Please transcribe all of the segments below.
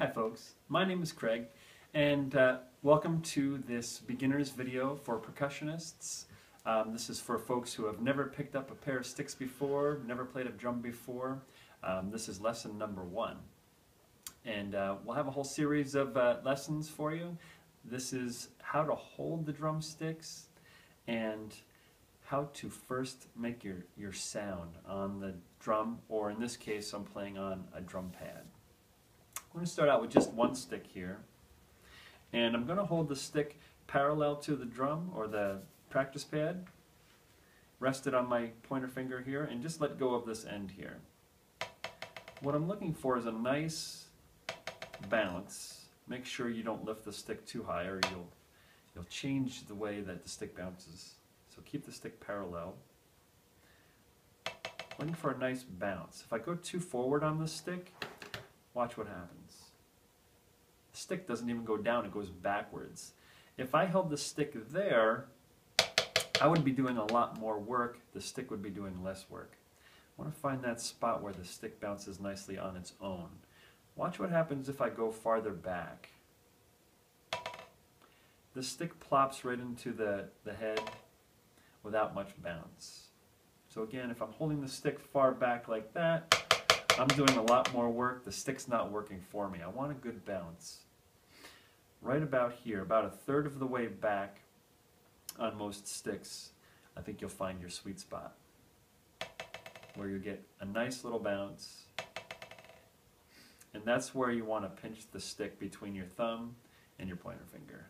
Hi folks, my name is Craig and uh, welcome to this beginner's video for percussionists. Um, this is for folks who have never picked up a pair of sticks before, never played a drum before. Um, this is lesson number one. And uh, we'll have a whole series of uh, lessons for you. This is how to hold the drumsticks and how to first make your, your sound on the drum, or in this case I'm playing on a drum pad. I'm going to start out with just one stick here. And I'm going to hold the stick parallel to the drum or the practice pad, rest it on my pointer finger here, and just let go of this end here. What I'm looking for is a nice bounce. Make sure you don't lift the stick too high or you'll, you'll change the way that the stick bounces. So keep the stick parallel. Looking for a nice bounce. If I go too forward on the stick, watch what happens. Stick doesn't even go down, it goes backwards. If I held the stick there, I would be doing a lot more work, the stick would be doing less work. I want to find that spot where the stick bounces nicely on its own. Watch what happens if I go farther back. The stick plops right into the, the head without much bounce. So again, if I'm holding the stick far back like that, I'm doing a lot more work. The stick's not working for me. I want a good bounce. Right about here, about a third of the way back on most sticks, I think you'll find your sweet spot where you get a nice little bounce. And that's where you want to pinch the stick between your thumb and your pointer finger.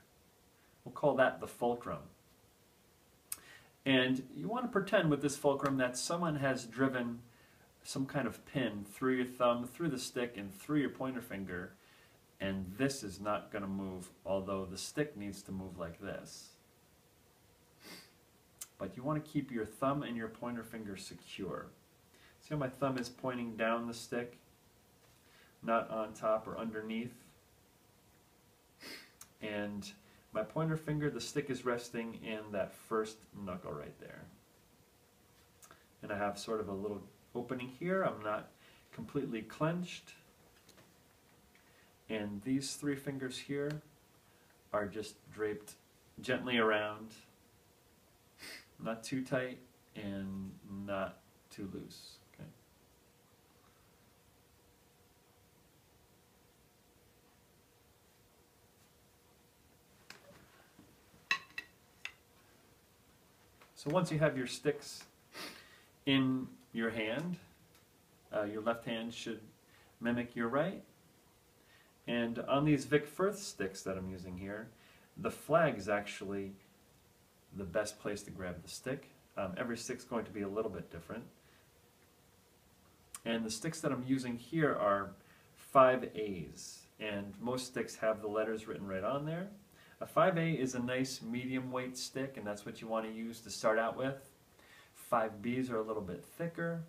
We'll call that the fulcrum. And you want to pretend with this fulcrum that someone has driven some kind of pin through your thumb, through the stick, and through your pointer finger, and this is not going to move, although the stick needs to move like this. But you want to keep your thumb and your pointer finger secure. See how my thumb is pointing down the stick, not on top or underneath? And my pointer finger, the stick is resting in that first knuckle right there. And I have sort of a little opening here. I'm not completely clenched. And these three fingers here are just draped gently around, not too tight and not too loose. Okay. So once you have your sticks in your hand. Uh, your left hand should mimic your right. And on these Vic Firth sticks that I'm using here, the flag is actually the best place to grab the stick. Um, every stick's going to be a little bit different. And the sticks that I'm using here are 5A's, and most sticks have the letters written right on there. A 5A is a nice medium weight stick, and that's what you want to use to start out with. 5Bs are a little bit thicker.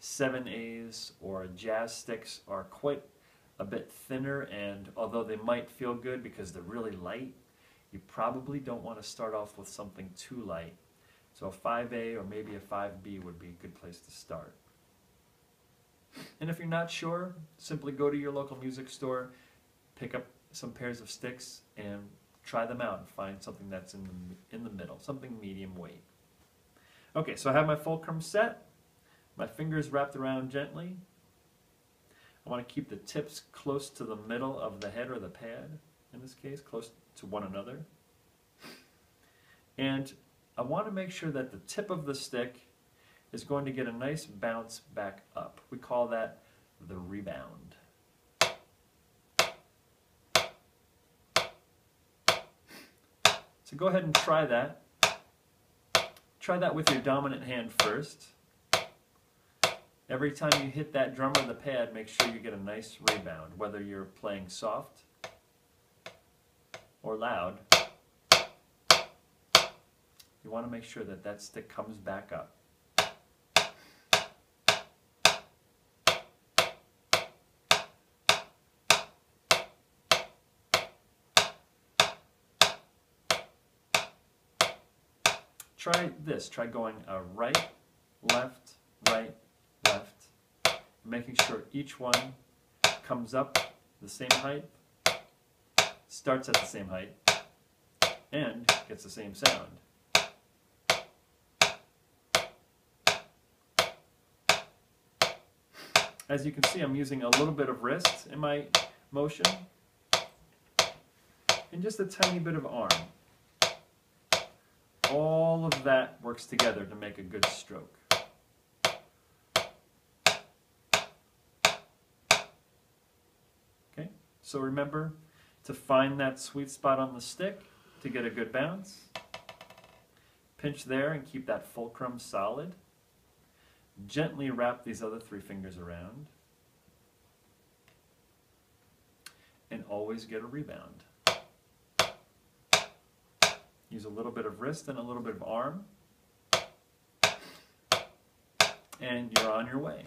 7As or jazz sticks are quite a bit thinner and although they might feel good because they're really light, you probably don't want to start off with something too light. So a 5A or maybe a 5B would be a good place to start. And if you're not sure, simply go to your local music store, pick up some pairs of sticks and try them out and find something that's in the, in the middle, something medium weight. Okay, so I have my fulcrum set. My fingers wrapped around gently. I want to keep the tips close to the middle of the head or the pad, in this case, close to one another. And I want to make sure that the tip of the stick is going to get a nice bounce back up. We call that the rebound. So go ahead and try that. Try that with your dominant hand first. Every time you hit that drum or the pad, make sure you get a nice rebound, whether you're playing soft or loud. You want to make sure that that stick comes back up. try this. Try going uh, right, left, right, making sure each one comes up the same height, starts at the same height, and gets the same sound. As you can see, I'm using a little bit of wrist in my motion, and just a tiny bit of arm. All of that works together to make a good stroke. Okay, so remember to find that sweet spot on the stick to get a good bounce. Pinch there and keep that fulcrum solid. Gently wrap these other three fingers around. And always get a rebound. Use a little bit of wrist and a little bit of arm. And you're on your way.